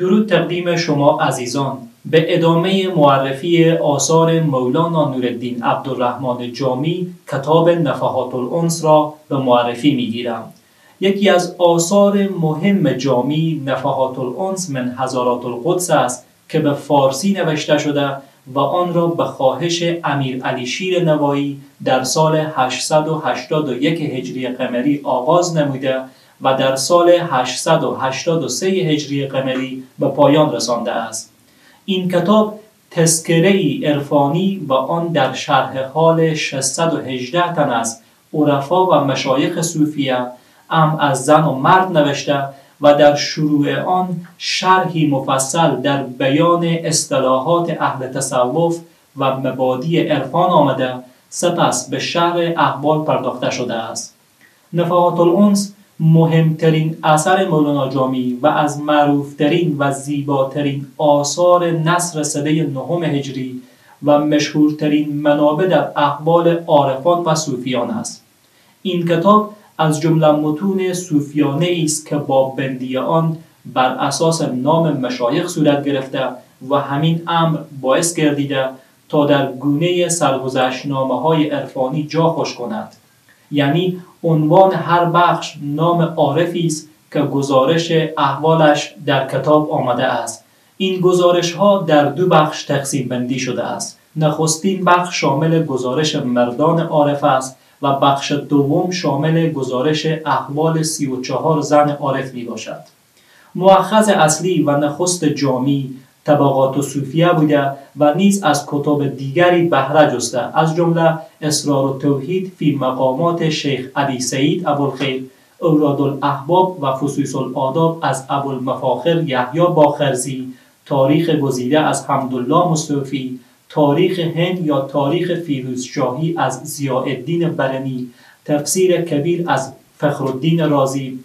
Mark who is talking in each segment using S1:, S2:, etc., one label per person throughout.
S1: درود تقدیم شما عزیزان. به ادامه معرفی آثار مولانا نورالدین عبدالرحمن جامی کتاب نفحات الانس را به معرفی می‌گیرم. یکی از آثار مهم جامی نفحات الانس من هزارات القدس است که به فارسی نوشته شده و آن را به خواهش امیر علی شیر نوایی در سال 881 هجری قمری آغاز نموده و در سال 883 هجری قمری به پایان رسانده است. این کتاب تسکره ای عرفانی و آن در شرح حال 618 تن از عرفا و مشایخ صوفیه ام از زن و مرد نوشته و در شروع آن شرحی مفصل در بیان اصطلاحات اهل تصوف و مبادی عرفان آمده سپس به شهر احوال پرداخته شده است. نفحات الانس مهمترین اثر مولانا جامی و از معروفترین و زیباترین آثار نصر سده نهم هجری و مشهورترین منابع در احوال عارفان و صوفیان است. این کتاب از جمله متون صوفیانه است که با بندی آن بر اساس نام مشایخ صورت گرفته و همین امر باعث گردیده تا در گونه سرگذشتنامه های عرفانی جا خوش کند. یعنی عنوان هر بخش نام عارفی است که گزارش احوالش در کتاب آمده است. این گزارش ها در دو بخش تقسیم بندی شده است. نخستین بخش شامل گزارش مردان عارف است و بخش دوم شامل گزارش احوال سی و چهار زن عارف می باشد مؤخذ اصلی و نخست جامی طبقات صوفیه بوده و نیز از کتاب دیگری بهره جسته از جمله اسرار و توحید فی مقامات شیخ علی سعید ابوالخیر اولاد الاحباب و فسوس الاداب از ابوالمفاخر یحیی باخرزی تاریخ گزیده از حمدالله مصطفی تاریخ هند یا تاریخ فیروزشاهی از ضیاءالدین برنی تفسیر کبیر از فخرالدین رازی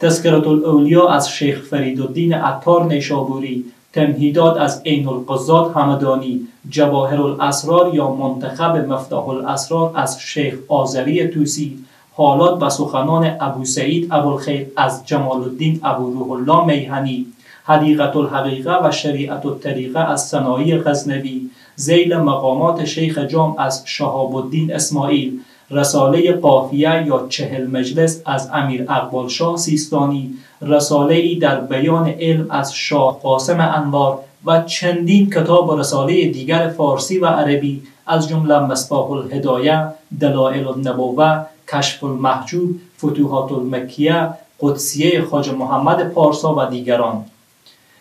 S1: تذکرت الاولیا از شیخ فریدالدین عطار نیشابوری تمهیدات از عین القضات همدانی جواهر الاسرار یا منتخب مفتاح الاسرار از شیخ آذری توسی حالات و سخنان ابو سعید ابوالخیر از جمال الدین ابو روح الله میهنی حدیقت الحقیقه و شریعت الطریقه از سنایی غزنوی زیل مقامات شیخ جام از شهاب الدین اسماعیل رساله قافیه یا چهل مجلس از امیر اقبال شاه سیستانی رساله ای در بیان علم از شاه قاسم انوار و چندین کتاب و رساله دیگر فارسی و عربی از جمله مصباح الهدایه دلائل النبوه کشف المحجوب فتوحات المکیه قدسیه خاج محمد پارسا و دیگران.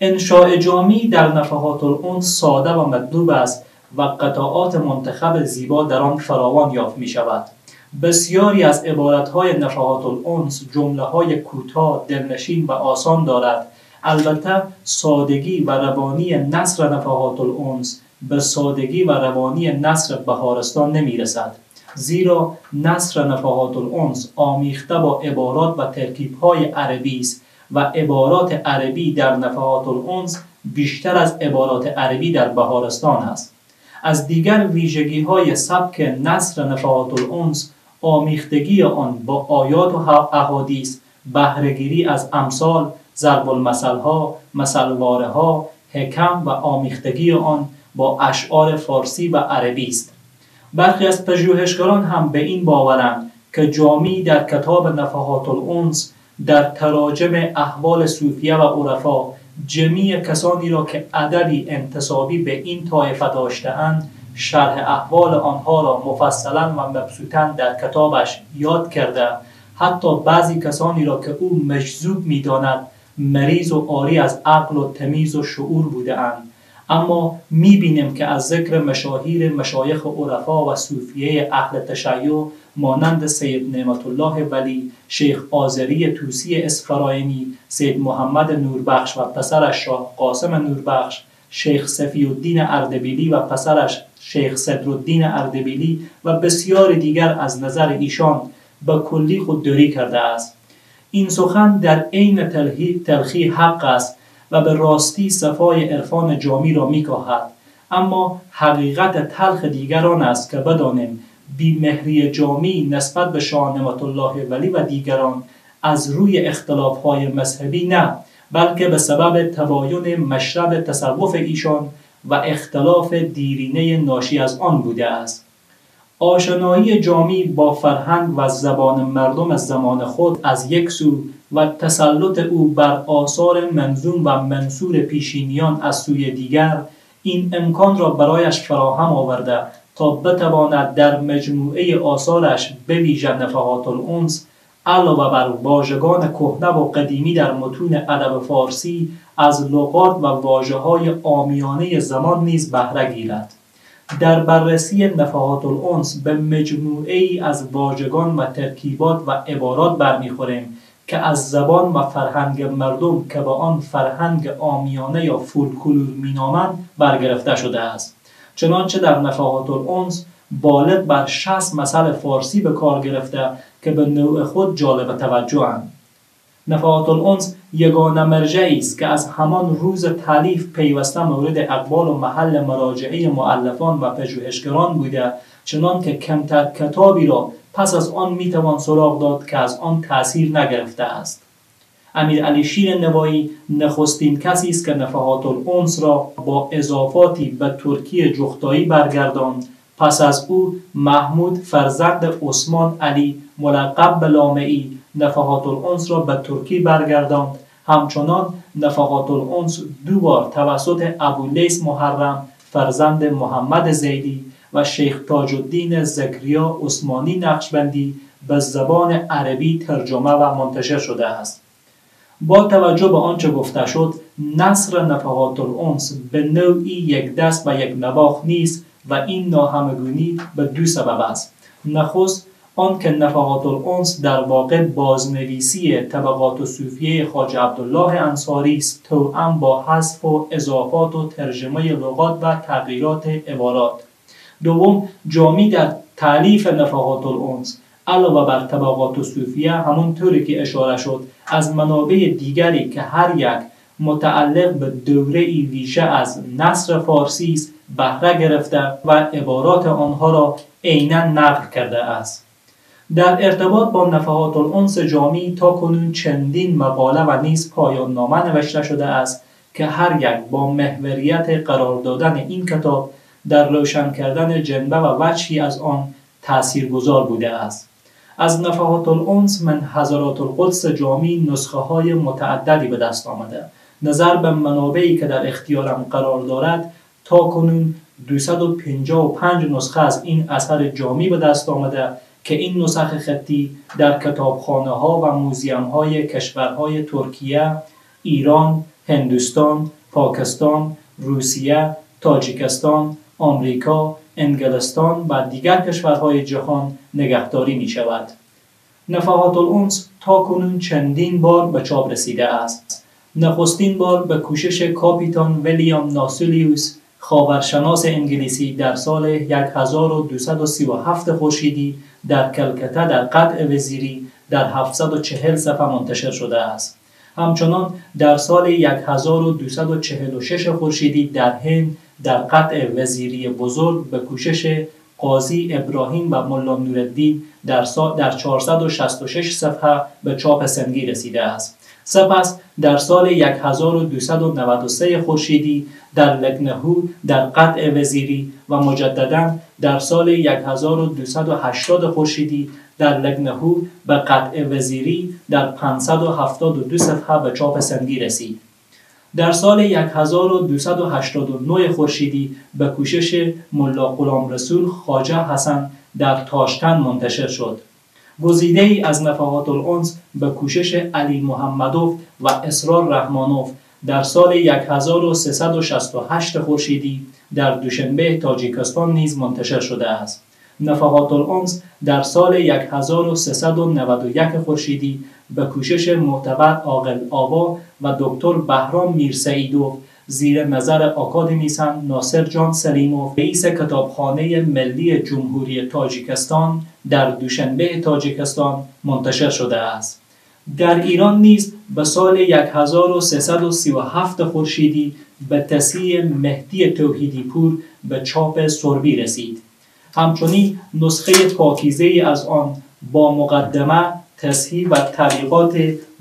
S1: انشاء جامی در نفحات اون ساده و مطلوب است و قطعات منتخب زیبا در آن فراوان یافت می شود بسیاری از عبارتهای نفحات الانس جمله های کوتاه دلنشین و آسان دارد. البته سادگی و روانی نصر نفحات الانس به سادگی و روانی نصر بهارستان نمی رسد زیرا نصر نفحات الانس آمیخته با عبارات و ترکیب های عربی است و عبارات عربی در نفحات الانس بیشتر از عبارات عربی در بهارستان است. از دیگر ویژگی های سبک نصر نفحات الانس آمیختگی آن با آیات و احادیث بهرهگیری از امثال ضرب المثل ها مثلواره ها حکم و آمیختگی آن با اشعار فارسی و عربی است. برخی از پژوهشگران هم به این باورند که جامی در کتاب نفحات الانس در تراجم احوال صوفیه و عرفا جمیع کسانی را که عددی انتصابی به این طایفه داشتهاند شرح احوال آنها را مفصلا و مبسوطا در کتابش یاد کرده حتی بعضی کسانی را که او مجذوب می‌داند مریض و آری از عقل و تمیز و شعور بوده اند. اما می‌بینیم که از ذکر مشاهیر مشایخ عرفا و صوفیه اهل تشیع مانند سید نعمت الله ولی شیخ آذری توسی اسفراینی سید محمد نوربخش و پسرش شاه قاسم نوربخش شیخ صفی الدین اردبیلی و پسرش شیخ صدرالدین اردبیلی و بسیار دیگر از نظر ایشان به کلی خودداری کرده است. این سخن در عین تلخی حق است و به راستی صفای عرفان جامی را میکاهد. اما حقیقت تلخ دیگران است که بدانیم بیمهری جامی نسبت به شاه الله ولی و دیگران از روی اختلاف های مذهبی نه بلکه به سبب تباین مشرب تصوف ایشان و اختلاف دیرینه ناشی از آن بوده است. آشنایی جامی با فرهنگ و زبان مردم از زمان خود از یک سو و تسلط او بر آثار منظوم و منصور پیشینیان از سوی دیگر این امکان را برایش فراهم آورده تا بتواند در مجموعه آثارش بویژه نفحات الانس علاوه بر واژگان کهنه و قدیمی در متون ادب فارسی از لغات و واجه های آمیانه زمان نیز بهره گیرد. در بررسی نفحات الانس به مجموعه ای از واژگان و ترکیبات و عبارات برمیخوریم که از زبان و فرهنگ مردم که به آن فرهنگ آمیانه یا فولکلور مینامند برگرفته شده است. چنانچه در نفحات الانس بالغ بر 60 مثل فارسی به کار گرفته که به نوع خود جالب توجه اند. نفحات الانس یگانه مرجعی است که از همان روز تعلیف پیوسته مورد اقبال و محل مراجعه معلفان و پژوهشگران بوده چنان که کمتر کتابی را پس از آن می‌توان سراغ داد که از آن تأثیر نگرفته است امیر علی شیر نوایی نخستین کسی است که نفحات الانس را با اضافاتی به ترکی جختایی برگرداند. پس از او محمود فرزند عثمان علی ملقب به لامعی نفحات الانس را به ترکی برگرداند. همچنان نفحات الانس دو بار توسط ابولیس محرم فرزند محمد زیدی و شیخ تاج الدین زکریا عثمانی نقشبندی به زبان عربی ترجمه و منتشر شده است. با توجه به آنچه گفته شد نصر نفحات الانس به نوعی یک دست و یک نواخ نیست و این ناهمگونی به دو سبب است. نخست آن که نفحات الانس در واقع بازنویسی طبقات و صوفیه خاج عبدالله انصاری است توأم با حذف و اضافات و ترجمه لغات و تغییرات عبارات. دوم جامی در تعلیف نفحات الانس علاوه بر طبقات صوفیه همون طوری که اشاره شد از منابع دیگری که هر یک متعلق به دوره ای ویژه از نصر فارسی است بهره گرفته و عبارات آنها را عینا نقل کرده است. در ارتباط با نفحات الانس جامی تا کنون چندین مقاله و نیز پایان نامه نوشته شده است که هر یک با محوریت قرار دادن این کتاب در روشن کردن جنبه و وجهی از آن تاثیرگذار بوده است. از نفحات الانس من حضرات القدس جامی نسخه های متعددی به دست آمده. نظر به منابعی که در اختیارم قرار دارد تا کنون 255 نسخه از این اثر جامی به دست آمده که این نسخه خطی در کتابخانه ها و موزیم های کشورهای ترکیه، ایران، هندوستان، پاکستان، روسیه، تاجیکستان، آمریکا، انگلستان و دیگر کشورهای جهان نگهداری می شود. نفحات الانس تا کنون چندین بار به چاپ رسیده است. نخستین بار به کوشش کاپیتان ویلیام ناسولیوس خاورشناس انگلیسی در سال 1237 خورشیدی در کلکته در قطع وزیری در 740 صفحه منتشر شده است. همچنان در سال 1246 خورشیدی در هند در قطع وزیری بزرگ به کوشش قاضی ابراهیم و ملا نورالدین در, در 466 صفحه به چاپ سنگی رسیده است. سپس در سال 1293 خورشیدی در لگنهو در قطع وزیری و مجددا در سال 1280 خورشیدی در لگنهو به قطع وزیری در 572 صفحه به چاپ سنگی رسید. در سال 1289 خورشیدی به کوشش ملا غلام رسول خواجه حسن در تاشتن منتشر شد. گزیده ای از نفحات الانس به کوشش علی محمدوف و اسرار رحمانوف در سال 1368 خورشیدی در دوشنبه تاجیکستان نیز منتشر شده است. نفحات الانس در سال 1391 خورشیدی به کوشش معتبر عاقل آوا و دکتر بهرام میرسعیدوف زیر نظر آکادمیسن ناصر جان سلیموف رئیس کتابخانه ملی جمهوری تاجیکستان در دوشنبه تاجیکستان منتشر شده است. در ایران نیز به سال 1337 خورشیدی به تصحیح مهدی توحیدی پور به چاپ سربی رسید. همچنین نسخه پاکیزه از آن با مقدمه تصحیح و طریقات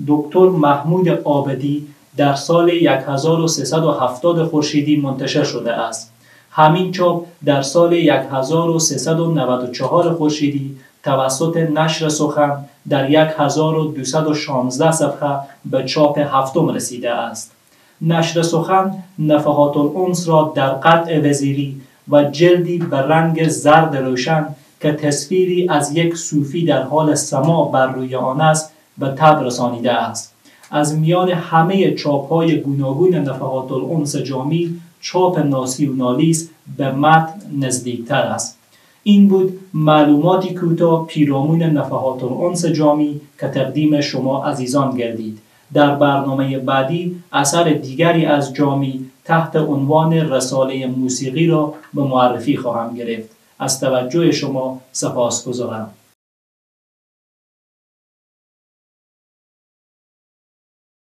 S1: دکتر محمود آبدی در سال 1370 خورشیدی منتشر شده است. همین چاپ در سال 1394 خورشیدی توسط نشر سخن در 1216 صفحه به چاپ هفتم رسیده است. نشر سخن نفحات الانس را در قطع وزیری و جلدی به رنگ زرد روشن که تصویری از یک صوفی در حال سما بر روی آن است به تب رسانیده است. از میان همه چاپ های گوناگون نفحات الانس جامی چاپ ناسیونالیست به متن نزدیکتر است. این بود معلوماتی کوتاه پیرامون نفحات الانس جامی که تقدیم شما عزیزان گردید. در برنامه بعدی اثر دیگری از جامی تحت عنوان رساله موسیقی را به معرفی خواهم گرفت. از توجه شما سپاس گذارم